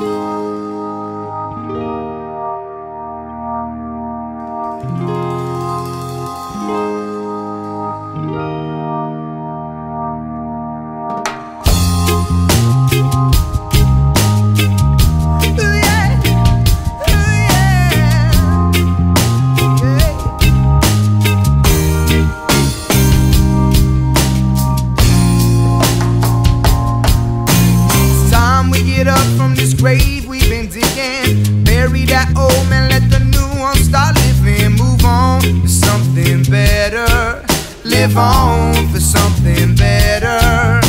you. grave we've been digging. Bury that old man, let the new one start living. Move on to something better. Live on for something better.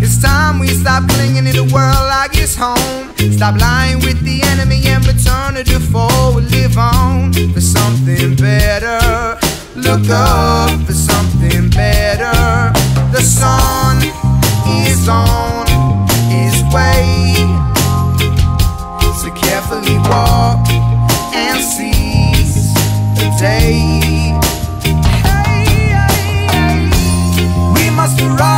It's time we stop clinging to the world like it's home. Stop lying with the enemy and return to the fold. Live on for something better. Look up for something better. The sun is on. The day. Hey, hey, hey. We must rise,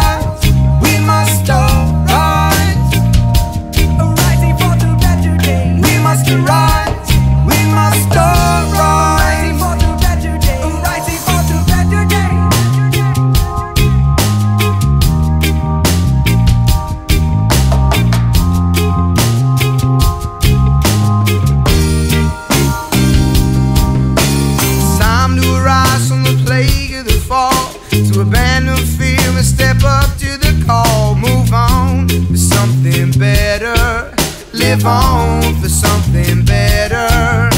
Live on for something better.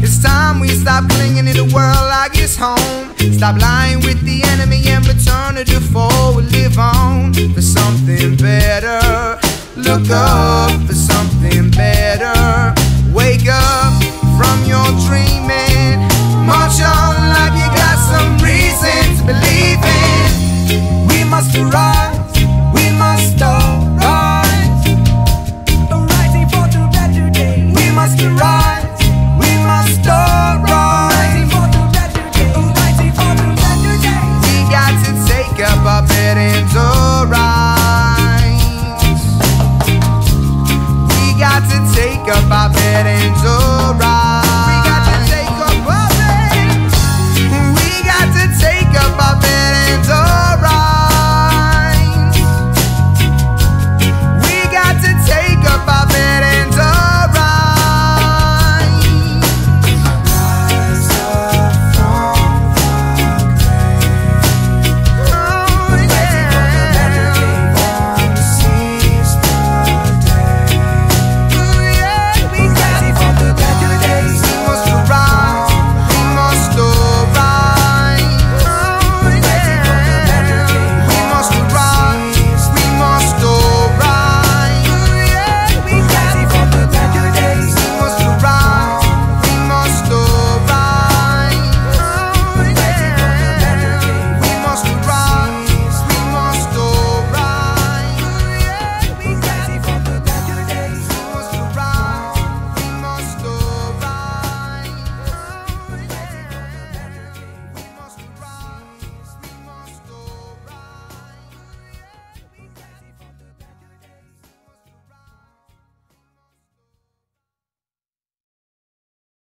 It's time we stop clinging to the world like it's home. Stop lying with the enemy and return to the fold. Live on for something better. Look up